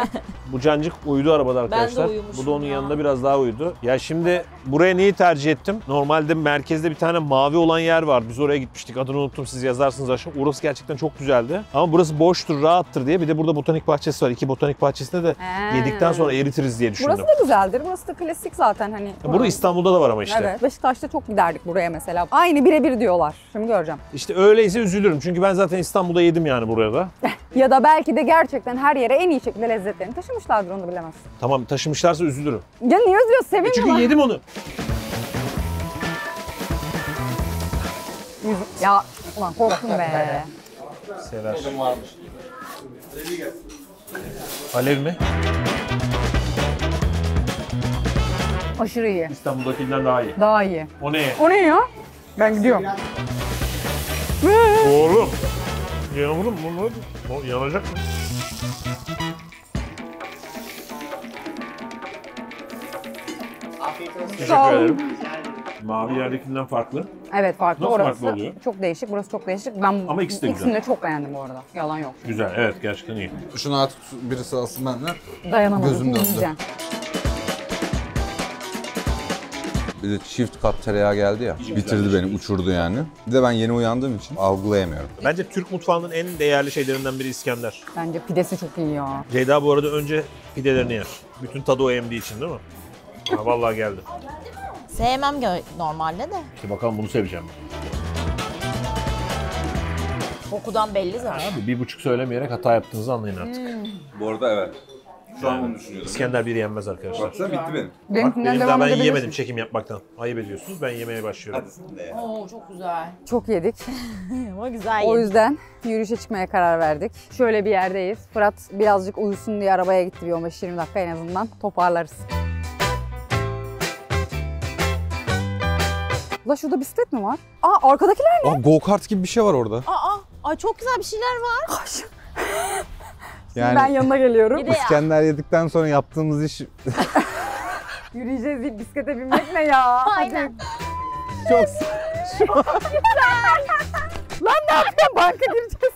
*laughs* Bu cancık uyudu arabada arkadaşlar. Bu da onun ya. yanında biraz daha uyudu. Ya şimdi buraya neyi tercih ettim? Normalde merkezde bir tane mavi olan yer var. Biz oraya gitmiştik. Adını unuttum siz yazarsınız aşağı. Orası gerçekten çok güzeldi. Ama burası boştur, rahattır diye. Bir de burada botanik bahçesi var. İki botanik bahçesinde de He. yedikten sonra eritiriz diye düşündüm. Burası da güzeldir. Burası da klasik zaten hani. Burada İstanbul'da da var ama işte. Evet. Beşiktaş'ta çok giderdik buraya mesela. Aynı birebir diyorlar. Şimdi göreceğim. İşte öyleyse üzülürüm. Çünkü ben zaten İstanbul'da yedim yani buraya da. *laughs* Ya da belki de gerçekten her yere en iyi şekilde lezzetlerini taşımışlardır onu da bilemezsin. Tamam taşımışlarsa üzülürüm. Ya niye? Sevinme E çünkü lan. yedim onu. Ya ulan korktum be. Sever. Alev mi? Aşırı iyi. İstanbul'dakinden daha iyi. Daha iyi. O ne? O ne ya? Ben gidiyorum. Oğlum. Yavrum bunu o yanacak mı? Teşekkür Sağ olun. ederim. Mavi yerdekinden farklı. Evet farklı. Nasıl Orası farklı oluyor? çok değişik, burası çok değişik. Ben Ama ikisi de ikisini güzel. de çok beğendim bu arada. Yalan yok. Güzel evet gerçekten iyi. Şunu artık birisi alsın benden. Dayanamadım. Gözüm döndü. yiyeceğim. Bir de çift kat tereyağı geldi ya. Bitirdi beni, uçurdu yani. Bir de ben yeni uyandığım için algılayamıyorum. Bence Türk mutfağının en değerli şeylerinden biri İskender. Bence pidesi çok iyi ya. Ceyda bu arada önce pidelerini yer. Bütün tadı o emdiği için değil mi? Ha, vallahi geldi. Sevmem gö- normalde de. İşte bakalım bunu seveceğim. Kokudan belli zaten. Abi bir buçuk söylemeyerek hata yaptığınızı anlayın artık. Bu arada evet. Şu an onu düşünüyordum. İskender biri yenmez arkadaşlar. Baksana bitti benim. Bak, Benimkinden benim daha devam ben edebilirsin. yiyemedim çekim yapmaktan. Ayıp ediyorsunuz. Ben yemeye başlıyorum. Oo çok güzel. Çok yedik. *laughs* Ama güzel O yüzden yürüyüşe çıkmaya karar verdik. Şöyle bir yerdeyiz. Fırat birazcık uyusun diye arabaya gitti bir 15-20 dakika en azından. Toparlarız. La şurada bisiklet mi var? Aa arkadakiler Aa go kart gibi bir şey var orada. Aa, ay çok güzel bir şeyler var. *laughs* Yani ben yanına geliyorum. Bir de ya. İskender yedikten sonra yaptığımız iş *laughs* Yürüyeceğiz deyip bisiklete binmek ne ya? Aynen. çok *laughs* Lan ne yapıyorsun? Banka gireceğiz.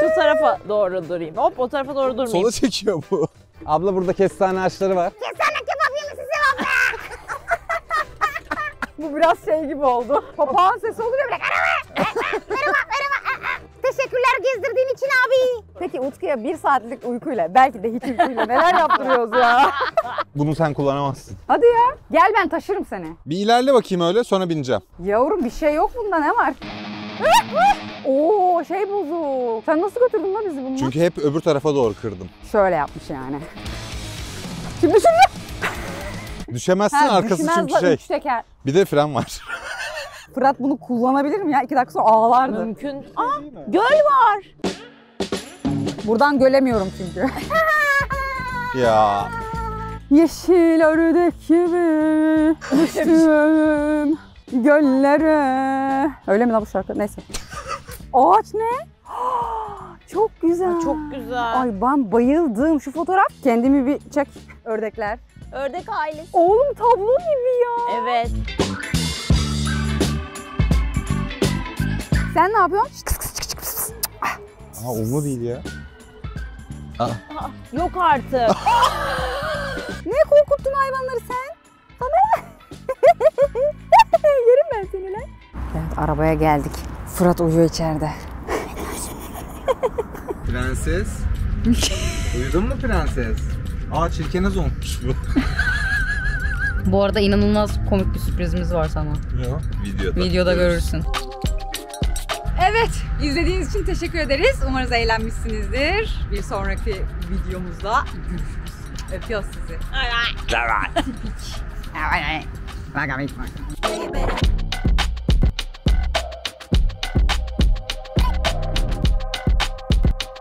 Şu tarafa doğru durayım. Hop o tarafa doğru durmayayım. sola çekiyor bu. Abla burada kestane ağaçları var. Bu biraz şey gibi oldu. Papağan sesi oluyor böyle. Teşekkürler gezdirdiğin için abi. Peki Utku'ya bir saatlik uykuyla, belki de hiç uykuyla neler yaptırıyoruz ya? *laughs* Bunu sen kullanamazsın. Hadi ya. Gel ben taşırım seni. Bir ilerle bakayım öyle sonra bineceğim. Yavrum bir şey yok bunda ne var? *laughs* Oo şey bozuk. Sen nasıl götürdün lan bizi bununla? Çünkü hep öbür tarafa doğru kırdım. Şöyle yapmış yani. Şimdi şimdi. Düşemezsin Ha, arkası çünkü şey. Üç teker. Bir de fren var. *laughs* Fırat bunu kullanabilir mi ya? İki dakika sonra ağlardı. Mümkün. Aa göl var. Buradan göremiyorum çünkü. *laughs* ya. Yeşil ördek gibi düştüm göllere. Öyle mi lan bu şarkı? Neyse. Ağaç ne? *gasps* Çok güzel. Çok güzel. Ay ben bayıldım. Şu fotoğraf kendimi bir çek. Ördekler. Ördek ailesi. Oğlum tablo gibi ya. Evet. Sen ne yapıyorsun? Aa o mu değil ya? Yok artık. *laughs* Niye korkuttun hayvanları sen? Sana. *laughs* Yerim ben seni lan. Evet arabaya geldik. Fırat uyuyor içeride. Prenses. Uyudun mu prenses? Aa çirkeniz olmuş bu. Bu arada inanılmaz komik bir sürprizimiz var sana. Videoda. Videoda görürsün. Evet, izlediğiniz için teşekkür ederiz. Umarız eğlenmişsinizdir. Bir sonraki videomuzda görüşürüz. Öpüyoruz sizi. Tipik. Bye bye. Bye bye.